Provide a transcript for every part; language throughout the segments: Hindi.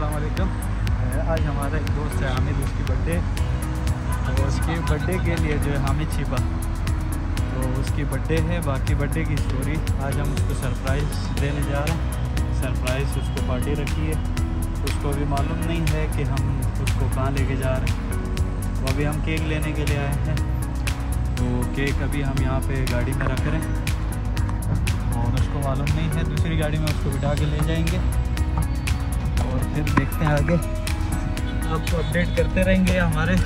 अस्सलाम वालेकुम। आज हमारा एक दोस्त है हामिद, उसकी बर्थडे तो उसके बर्थडे के लिए जो है हामिद छिपा। तो उसकी बर्थडे है, बाकी बर्थडे की स्टोरी आज हम उसको सरप्राइज़ देने जा रहे हैं। सरप्राइज़ उसको पार्टी रखी है। उसको अभी मालूम नहीं है कि हम उसको कहाँ लेके जा रहे हैं। तो अभी हम केक लेने के लिए आए हैं। तो केक अभी हम यहाँ पे गाड़ी में रख रहे हैं। और उसको मालूम नहीं है, दूसरी गाड़ी में उसको बिठा के ले जाएँगे। और फिर देखते हैं आगे। आपको अपडेट करते रहेंगे हमारे।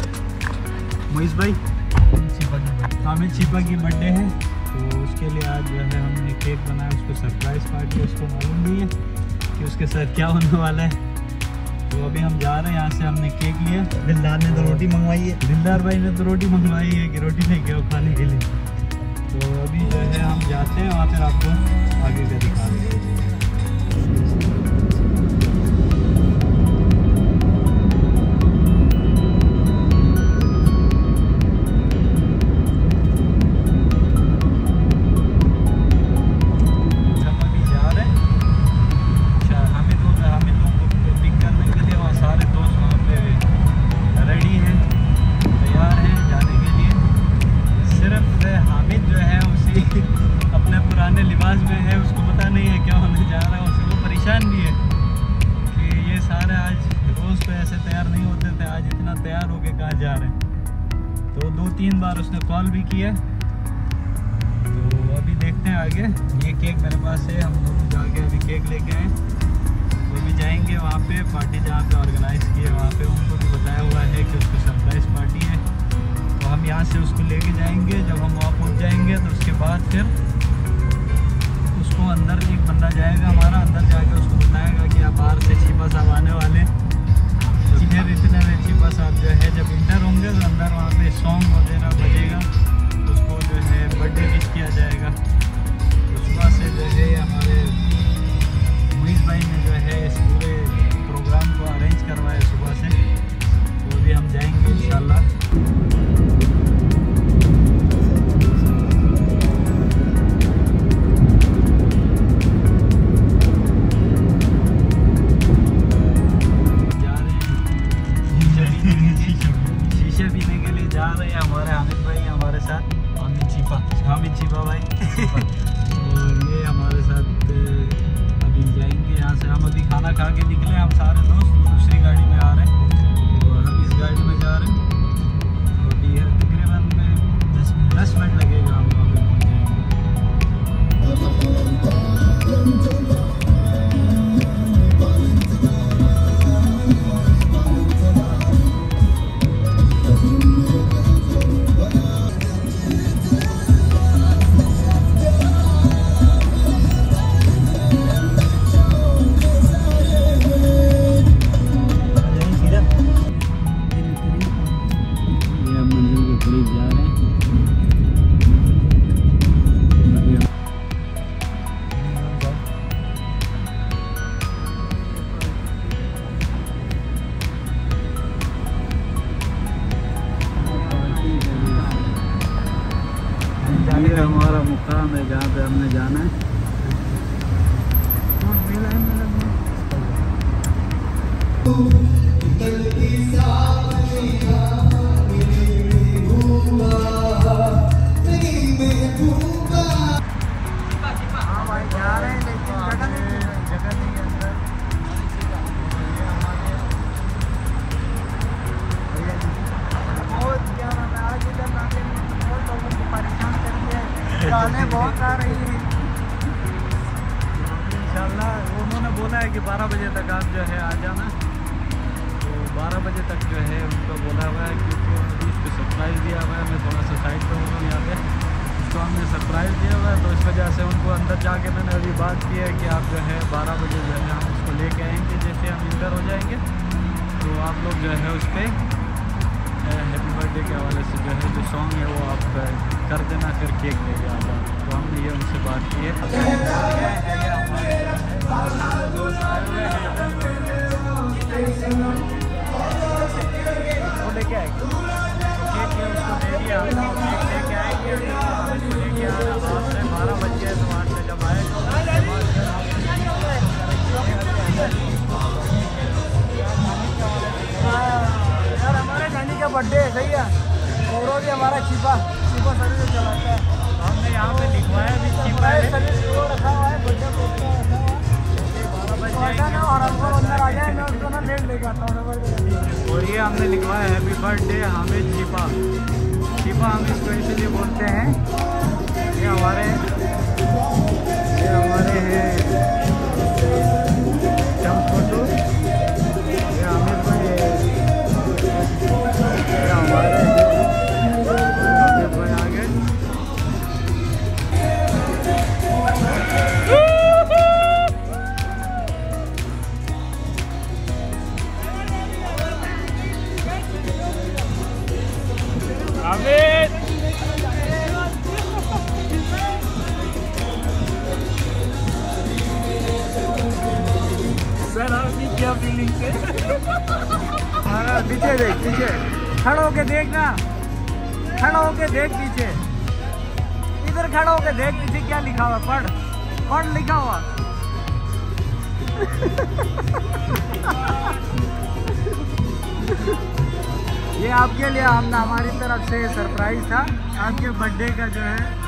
मोइस भाई हामिद छिपा की बर्थडे है। तो उसके लिए आज जो है हमने केक बनाया उसको सरप्राइज़ पार्टी उसको मालूम नहीं है कि उसके साथ क्या होने वाला है। तो अभी हम जा रहे हैं यहाँ से हमने केक लिया। दिलदार ने तो रोटी मंगवाई है। दिलदार भाई ने तो रोटी मंगवाई है कि रोटी नहीं आओ खाने के लिए। तो अभी जो है हम जाते हैं वहाँ पर आपको आगे का दिखा देते पुराने लिबास में है, उसको पता नहीं है क्या होने जा रहा है उससे वो परेशान भी है कि ये सारे आज रोज़ तो ऐसे तैयार नहीं होते थे, आज इतना तैयार हो के कहाँ जा रहे हैं। तो दो तीन बार उसने कॉल भी किया। तो अभी देखते हैं आगे। ये केक मेरे पास है, हम दोनों जाके अभी केक लेके आए। वो भी जाएँगे वहाँ पे पार्टी जहाँ पे ऑर्गेनाइज की है वहाँ पे, उनको भी बताया हुआ है कि उसकी सरप्राइज़ पार्टी है। तो हम यहाँ से उसको लेके जाएँगे, जब हम वहाँ पहुँच जाएँगे तो उसके बाद फिर उसको अंदर एक बंदा जाएगा हमारा अंदर जाके उसको बताएगा कि आप बाहर से चीपा साहब आने वाले इधर तो फिर इतने में चीपा साहब जो है जब इंटर होंगे तो अंदर वहाँ पे सॉन्ग वगैरह बजेगा। ये हमारा मुकाम है जहाँ पे हमने जाना है हाँ। 12 बजे तक जो है उनको बोला हुआ है क्योंकि उन्होंने उसको सरप्राइज़ दिया हुआ है। मैं थोड़ा सा साइड पर हूँ यहाँ पे तो हमने सरप्राइज़ दिया हुआ है तो इस वजह से उनको अंदर जाके मैंने अभी बात की है कि आप जो है 12 बजे जो है हम उसको लेके आएँगे, जैसे हम इंटर हो जाएँगे। तो आप लोग जो है उस पर हैप्पी बर्थडे के हवाले से जो है जो सॉन्ग है वो आप कर देना, फिर केक आ जाना तो हमने ये उनसे बात की है। वो लेके आएँगे लेके उसको दे दिया लेके आएँगे लेके आना रात में बारह बज गए तो से जब आए यार हमारे गांधी का बर्थडे है सही है और भी हमारा छिपा छिपा सर्विस चलाता है हमने यहाँ पे लिखवाया सर्विस रखा हुआ है बच्चा बारह बजे और हमको हूँ और ये हमने लिखवाया हैप्पी बर्थडे हमें छिपा छिपा हम इसको इसलिए बोलते हैं। ये हमारे ये हमारे हैं। पीछे देख, पीछे। खड़ा होके देखना। खड़ा होके देख पीछे। इधर खड़ा होके देख पीछे क्या लिखा हुआ पढ़। पढ़ लिखा हुआ। ये आपके लिए हमने हमारी तरफ़ से सरप्राइज़ था। आपके बर्थडे का जो है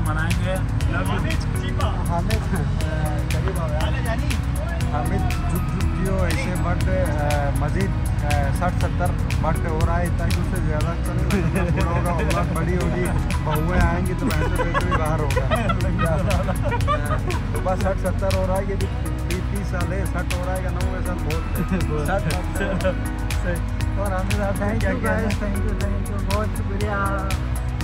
से मनाएँगे। हामिद झुक झुक जियो ऐसे बर्थडे मजीद साठ सत्तर बर्थडे हो रहा है ताकि उससे ज़्यादा चले पूरा होगा औलाद बड़ी होगी बहुएँ आएँगी तो वैसे पेट भी बाहर होगा। तो बस साठ सत्तर हो रहा है कि तीस साल है साठ हो रहा है कि नब्बे साल बहुत साठ और क्या क्या guys thank you thank you बहुत शुक्रिया।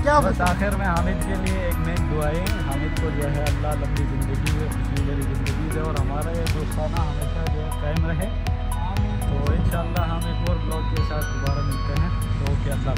क्या बस आखिर में हामिद के लिए एक मेन दुआएँ। हामिद को जो है अल्लाह लंबी ज़िंदगी है खुशी भरी ज़िंदगी दे और हमारा ये दोस्ताना हमेशा जो है कायम रहे। तो इन हम एक और ब्लॉग के साथ दोबारा मिलते हैं। तो ओके अल्लाह